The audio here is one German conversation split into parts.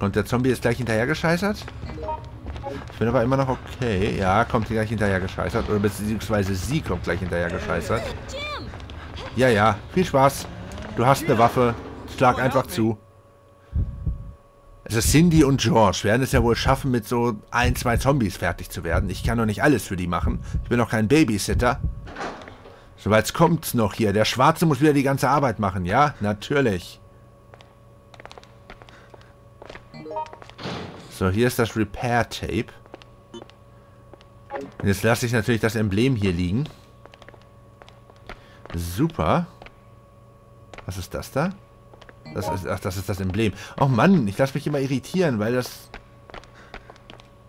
Und der Zombie ist gleich hinterher gescheißert? Ich bin aber immer noch okay. Ja, kommt gleich hinterher gescheißert. Oder beziehungsweise sie kommt gleich hinterher gescheißert. Ja, ja. Viel Spaß. Du hast eine Waffe. Schlag einfach zu. Also Cindy und George werden es ja wohl schaffen, mit so ein, zwei Zombies fertig zu werden. Ich kann doch nicht alles für die machen. Ich bin doch kein Babysitter. Soweit kommt noch hier. Der Schwarze muss wieder die ganze Arbeit machen, ja? Natürlich. So, hier ist das Repair Tape. Und jetzt lasse ich natürlich das Emblem hier liegen. Super. Was ist das da? Das ist, ach, das ist das Emblem. Oh Mann, ich lasse mich immer irritieren, weil das...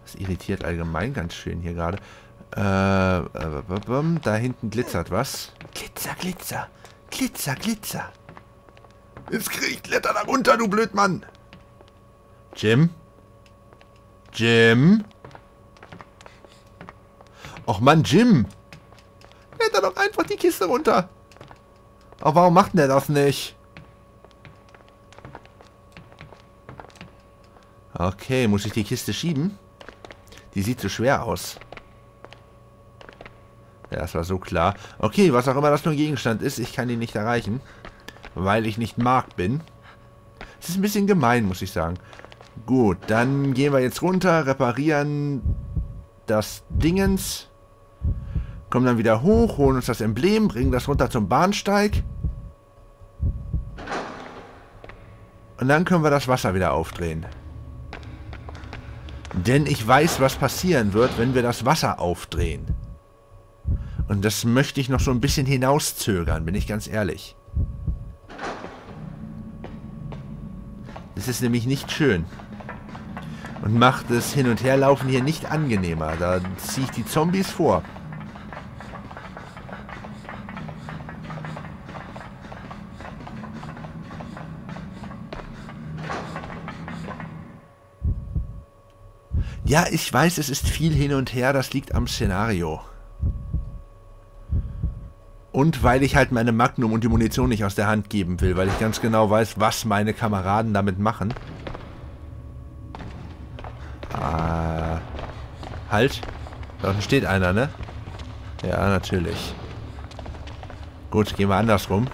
Das irritiert allgemein ganz schön hier gerade. Äh, äh, da hinten glitzert was. Glitzer, Glitzer. Glitzer, Glitzer. Jetzt krieg Kletter da runter, du Blödmann. Jim? Jim? Och Mann, Jim! Kletter doch einfach die Kiste runter. Aber warum macht denn der das nicht? Okay, muss ich die Kiste schieben? Die sieht so schwer aus. Ja, das war so klar. Okay, was auch immer das ein Gegenstand ist, ich kann ihn nicht erreichen. Weil ich nicht Mark bin. Es ist ein bisschen gemein, muss ich sagen. Gut, dann gehen wir jetzt runter, reparieren das Dingens. Kommen dann wieder hoch, holen uns das Emblem, bringen das runter zum Bahnsteig. Und dann können wir das Wasser wieder aufdrehen. Denn ich weiß, was passieren wird, wenn wir das Wasser aufdrehen. Und das möchte ich noch so ein bisschen hinauszögern, bin ich ganz ehrlich. Das ist nämlich nicht schön. Und macht das Hin- und Herlaufen hier nicht angenehmer. Da ziehe ich die Zombies vor. Ja, ich weiß, es ist viel hin und her, das liegt am Szenario. Und weil ich halt meine Magnum und die Munition nicht aus der Hand geben will, weil ich ganz genau weiß, was meine Kameraden damit machen. Ah, halt. Da unten steht einer, ne? Ja, natürlich. Gut, gehen wir andersrum.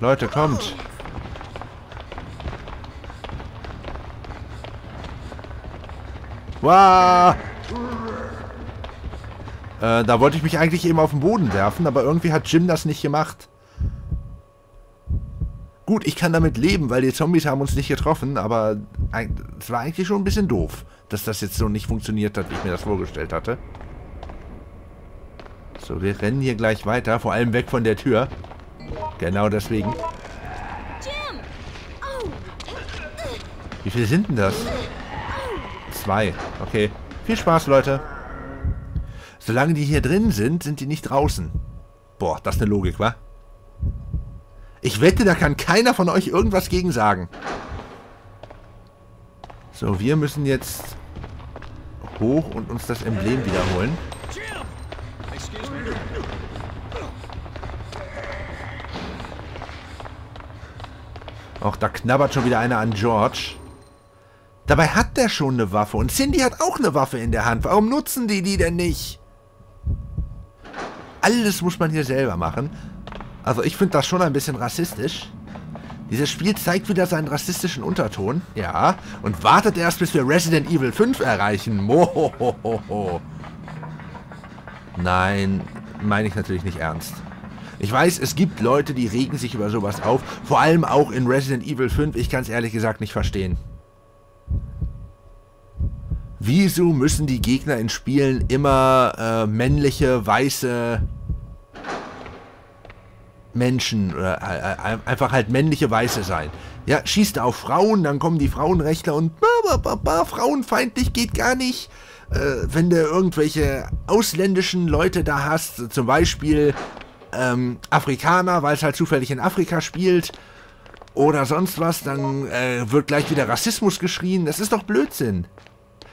Leute, kommt. Wow. Äh, da wollte ich mich eigentlich eben auf den Boden werfen, aber irgendwie hat Jim das nicht gemacht. Gut, ich kann damit leben, weil die Zombies haben uns nicht getroffen, aber es war eigentlich schon ein bisschen doof, dass das jetzt so nicht funktioniert hat, wie ich mir das vorgestellt hatte. So, wir rennen hier gleich weiter, vor allem weg von der Tür. Genau deswegen. Wie viele sind denn das? Zwei. Okay. Viel Spaß, Leute. Solange die hier drin sind, sind die nicht draußen. Boah, das ist eine Logik, wa? Ich wette, da kann keiner von euch irgendwas gegen sagen. So, wir müssen jetzt hoch und uns das Emblem wiederholen. Auch da knabbert schon wieder einer an George. Dabei hat der schon eine Waffe und Cindy hat auch eine Waffe in der Hand. Warum nutzen die die denn nicht? Alles muss man hier selber machen. Also ich finde das schon ein bisschen rassistisch. Dieses Spiel zeigt wieder seinen rassistischen Unterton. Ja. Und wartet erst, bis wir Resident Evil 5 erreichen. Mohohoho. Nein, meine ich natürlich nicht ernst. Ich weiß, es gibt Leute, die regen sich über sowas auf. Vor allem auch in Resident Evil 5. Ich kann es ehrlich gesagt nicht verstehen. Wieso müssen die Gegner in Spielen immer äh, männliche, weiße Menschen oder äh, äh, einfach halt männliche Weiße sein? Ja, schießt auf Frauen, dann kommen die Frauenrechtler und bah, bah, bah, frauenfeindlich geht gar nicht. Äh, wenn du irgendwelche ausländischen Leute da hast, zum Beispiel ähm, Afrikaner, weil es halt zufällig in Afrika spielt oder sonst was, dann äh, wird gleich wieder Rassismus geschrien. Das ist doch Blödsinn.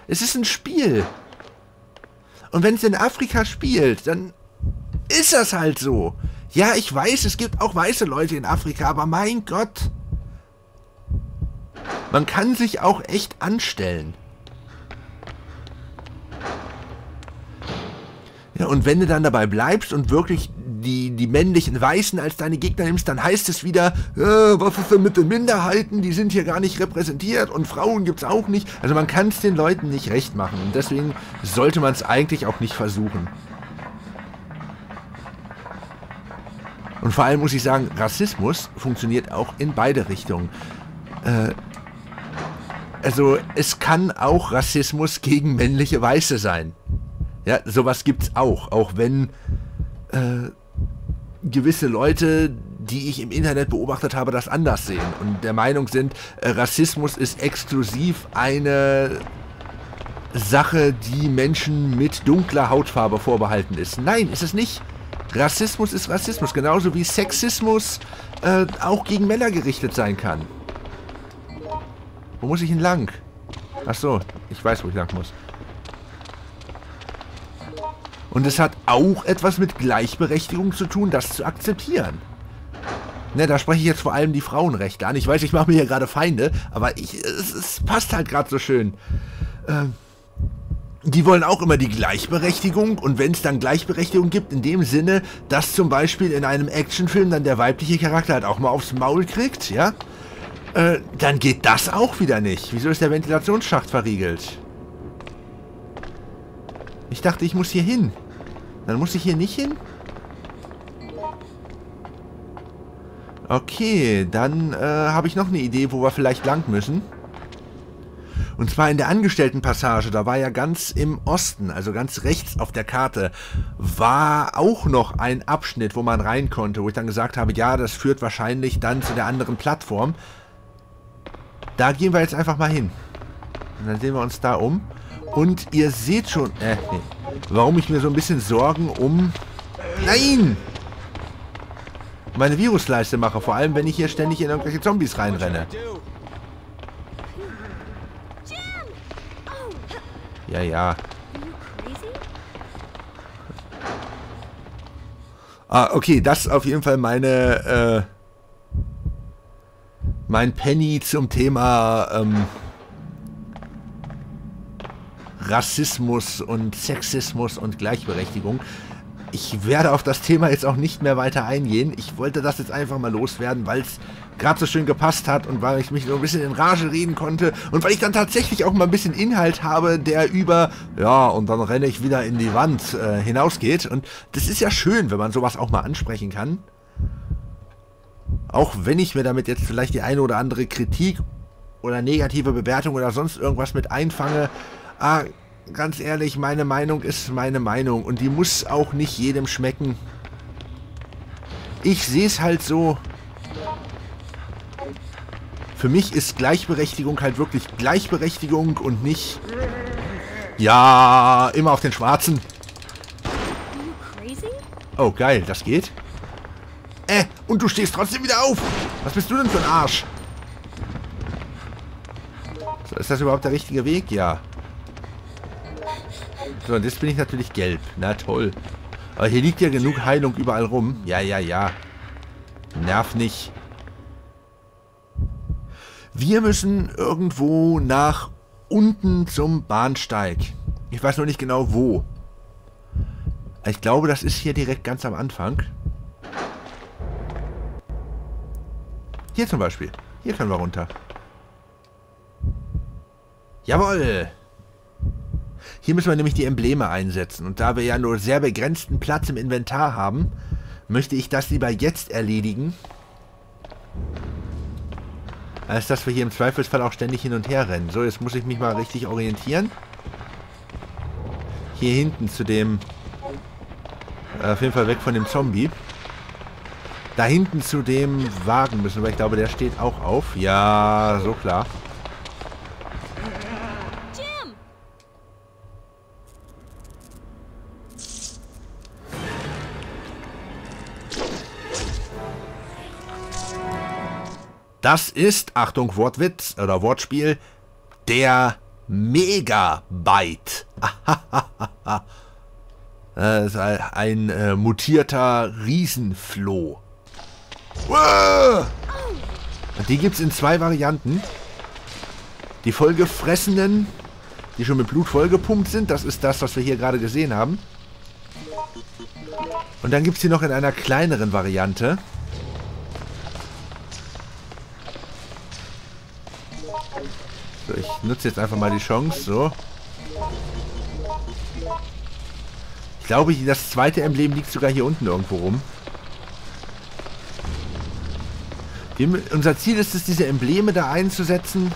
Es ist ein Spiel. Und wenn es in Afrika spielt, dann ist das halt so. Ja, ich weiß, es gibt auch weiße Leute in Afrika, aber mein Gott. Man kann sich auch echt anstellen. Ja, und wenn du dann dabei bleibst und wirklich die, die männlichen Weißen als deine Gegner nimmst, dann heißt es wieder, äh, was ist denn mit den Minderheiten? Die sind hier gar nicht repräsentiert und Frauen gibt es auch nicht. Also man kann es den Leuten nicht recht machen und deswegen sollte man es eigentlich auch nicht versuchen. Und vor allem muss ich sagen, Rassismus funktioniert auch in beide Richtungen. Äh, also es kann auch Rassismus gegen männliche Weiße sein. Ja, sowas gibt's auch, auch wenn äh, gewisse Leute, die ich im Internet beobachtet habe, das anders sehen und der Meinung sind, äh, Rassismus ist exklusiv eine Sache, die Menschen mit dunkler Hautfarbe vorbehalten ist. Nein, ist es nicht. Rassismus ist Rassismus, genauso wie Sexismus äh, auch gegen Männer gerichtet sein kann. Wo muss ich denn lang? Ach so, ich weiß, wo ich lang muss. Und es hat auch etwas mit Gleichberechtigung zu tun, das zu akzeptieren. Ne, da spreche ich jetzt vor allem die Frauenrechte an. Ich weiß, ich mache mir hier gerade Feinde, aber ich, es, es passt halt gerade so schön. Ähm, die wollen auch immer die Gleichberechtigung und wenn es dann Gleichberechtigung gibt, in dem Sinne, dass zum Beispiel in einem Actionfilm dann der weibliche Charakter halt auch mal aufs Maul kriegt, ja, äh, dann geht das auch wieder nicht. Wieso ist der Ventilationsschacht verriegelt? Ich dachte, ich muss hier hin. Dann muss ich hier nicht hin? Okay, dann äh, habe ich noch eine Idee, wo wir vielleicht lang müssen. Und zwar in der Angestelltenpassage, da war ja ganz im Osten, also ganz rechts auf der Karte, war auch noch ein Abschnitt, wo man rein konnte, wo ich dann gesagt habe, ja, das führt wahrscheinlich dann zu der anderen Plattform. Da gehen wir jetzt einfach mal hin. Und dann sehen wir uns da um. Und ihr seht schon, äh, nee, warum ich mir so ein bisschen Sorgen um... Nein! Meine Virusleiste mache, vor allem wenn ich hier ständig in irgendwelche Zombies reinrenne. Ja, ja. Ah, okay, das ist auf jeden Fall meine, äh, mein Penny zum Thema, ähm, Rassismus und Sexismus und Gleichberechtigung. Ich werde auf das Thema jetzt auch nicht mehr weiter eingehen. Ich wollte das jetzt einfach mal loswerden, weil es gerade so schön gepasst hat und weil ich mich so ein bisschen in Rage reden konnte und weil ich dann tatsächlich auch mal ein bisschen Inhalt habe, der über, ja, und dann renne ich wieder in die Wand äh, hinausgeht. Und das ist ja schön, wenn man sowas auch mal ansprechen kann. Auch wenn ich mir damit jetzt vielleicht die eine oder andere Kritik oder negative Bewertung oder sonst irgendwas mit einfange. Ah, ganz ehrlich, meine Meinung ist meine Meinung und die muss auch nicht jedem schmecken. Ich sehe es halt so, für mich ist Gleichberechtigung halt wirklich Gleichberechtigung und nicht... Ja, immer auf den Schwarzen. Oh, geil, das geht. Äh, und du stehst trotzdem wieder auf. Was bist du denn für ein Arsch? So, ist das überhaupt der richtige Weg? Ja. So, und jetzt bin ich natürlich gelb. Na toll. Aber hier liegt ja genug Heilung überall rum. Ja, ja, ja. Nerv nicht. Wir müssen irgendwo nach unten zum Bahnsteig. Ich weiß noch nicht genau wo. Ich glaube, das ist hier direkt ganz am Anfang. Hier zum Beispiel. Hier können wir runter. Jawoll! Hier müssen wir nämlich die Embleme einsetzen. Und da wir ja nur sehr begrenzten Platz im Inventar haben, möchte ich das lieber jetzt erledigen als dass wir hier im Zweifelsfall auch ständig hin und her rennen. So, jetzt muss ich mich mal richtig orientieren. Hier hinten zu dem... Äh, auf jeden Fall weg von dem Zombie. Da hinten zu dem Wagen müssen wir. Ich glaube, der steht auch auf. Ja, so klar. Das ist, Achtung, Wortwitz oder Wortspiel, der Megabyte. Das ist ein äh, mutierter Riesenfloh. Und die gibt es in zwei Varianten. Die vollgefressenen, die schon mit Blut vollgepumpt sind. Das ist das, was wir hier gerade gesehen haben. Und dann gibt es die noch in einer kleineren Variante. So, ich nutze jetzt einfach mal die Chance. So. Ich glaube, das zweite Emblem liegt sogar hier unten irgendwo rum. Wir, unser Ziel ist es, diese Embleme da einzusetzen.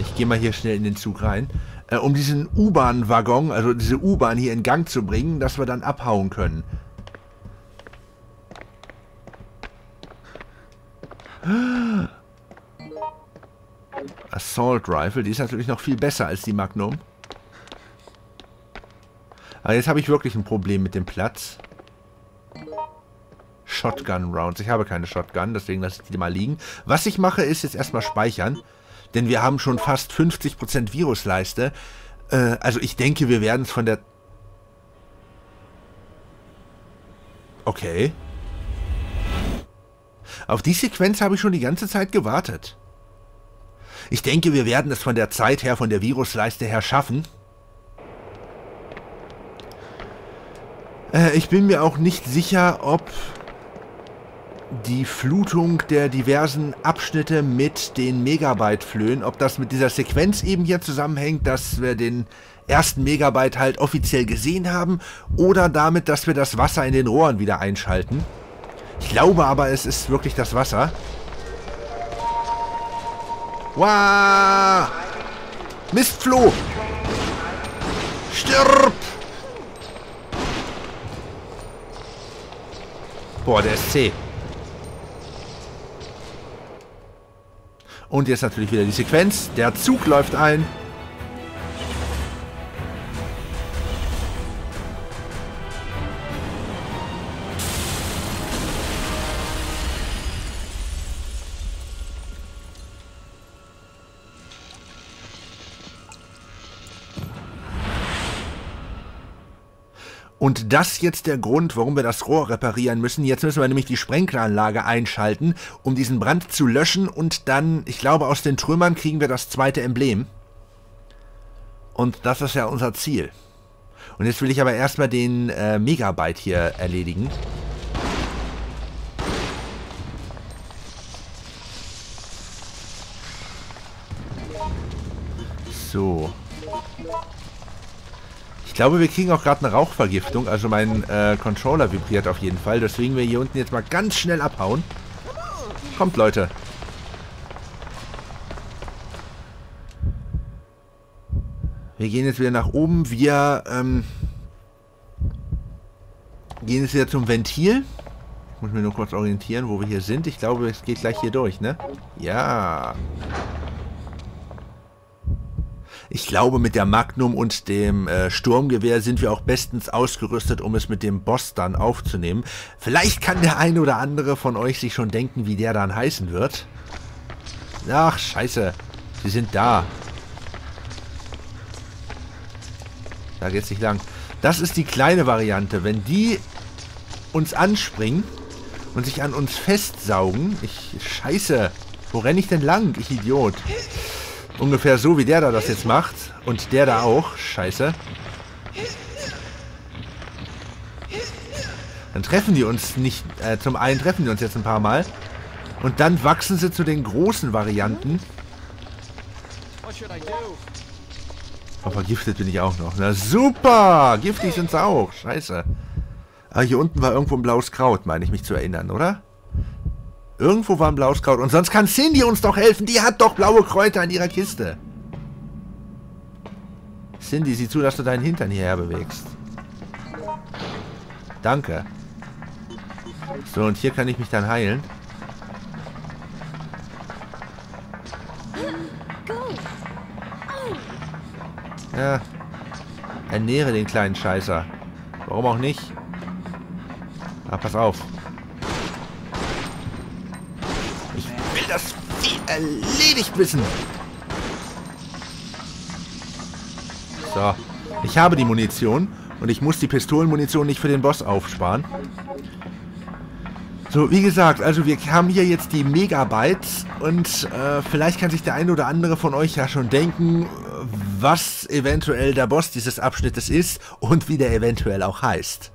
Ich gehe mal hier schnell in den Zug rein. Äh, um diesen U-Bahn-Waggon, also diese U-Bahn hier in Gang zu bringen, dass wir dann abhauen können. Assault Rifle, die ist natürlich noch viel besser als die Magnum. Aber jetzt habe ich wirklich ein Problem mit dem Platz. Shotgun Rounds. Ich habe keine Shotgun, deswegen lasse ich die mal liegen. Was ich mache, ist jetzt erstmal speichern. Denn wir haben schon fast 50% Virusleiste. Äh, also ich denke, wir werden es von der... Okay. Auf die Sequenz habe ich schon die ganze Zeit gewartet. Ich denke, wir werden es von der Zeit her, von der Virusleiste her schaffen. Äh, ich bin mir auch nicht sicher, ob die Flutung der diversen Abschnitte mit den Megabyte-Flöhen, ob das mit dieser Sequenz eben hier zusammenhängt, dass wir den ersten Megabyte halt offiziell gesehen haben, oder damit, dass wir das Wasser in den Rohren wieder einschalten. Ich glaube aber, es ist wirklich das Wasser. Wow! Mistfloh! Stirb! Boah, der ist zäh. Und jetzt natürlich wieder die Sequenz. Der Zug läuft ein. Und das jetzt der Grund, warum wir das Rohr reparieren müssen. Jetzt müssen wir nämlich die Sprenkleranlage einschalten, um diesen Brand zu löschen. Und dann, ich glaube, aus den Trümmern kriegen wir das zweite Emblem. Und das ist ja unser Ziel. Und jetzt will ich aber erstmal den äh, Megabyte hier erledigen. So. Ich glaube, wir kriegen auch gerade eine Rauchvergiftung. Also mein äh, Controller vibriert auf jeden Fall. Deswegen wir hier unten jetzt mal ganz schnell abhauen. Kommt, Leute. Wir gehen jetzt wieder nach oben. Wir ähm, gehen jetzt wieder zum Ventil. Ich muss mich nur kurz orientieren, wo wir hier sind. Ich glaube, es geht gleich hier durch, ne? Ja. Ich glaube, mit der Magnum und dem äh, Sturmgewehr sind wir auch bestens ausgerüstet, um es mit dem Boss dann aufzunehmen. Vielleicht kann der eine oder andere von euch sich schon denken, wie der dann heißen wird. Ach, scheiße. Sie sind da. Da geht's nicht lang. Das ist die kleine Variante. Wenn die uns anspringen und sich an uns festsaugen... Ich... Scheiße. Wo renne ich denn lang, ich Idiot? Ungefähr so, wie der da das jetzt macht. Und der da auch. Scheiße. Dann treffen die uns nicht... Äh, zum einen treffen die uns jetzt ein paar Mal. Und dann wachsen sie zu den großen Varianten. Oh, vergiftet bin ich auch noch. Na super! Giftig sind sie auch. Scheiße. Ah, hier unten war irgendwo ein blaues Kraut, meine ich mich zu erinnern, oder? Irgendwo war ein blaues Kraut. Und sonst kann Cindy uns doch helfen. Die hat doch blaue Kräuter in ihrer Kiste. Cindy, sieh zu, dass du deinen Hintern hierher bewegst. Danke. So, und hier kann ich mich dann heilen. Ja. Ernähre den kleinen Scheißer. Warum auch nicht? Ah, pass auf. Erledigt wissen. So. Ich habe die Munition und ich muss die Pistolenmunition nicht für den Boss aufsparen. So, wie gesagt, also wir haben hier jetzt die Megabytes und äh, vielleicht kann sich der eine oder andere von euch ja schon denken, was eventuell der Boss dieses Abschnittes ist und wie der eventuell auch heißt.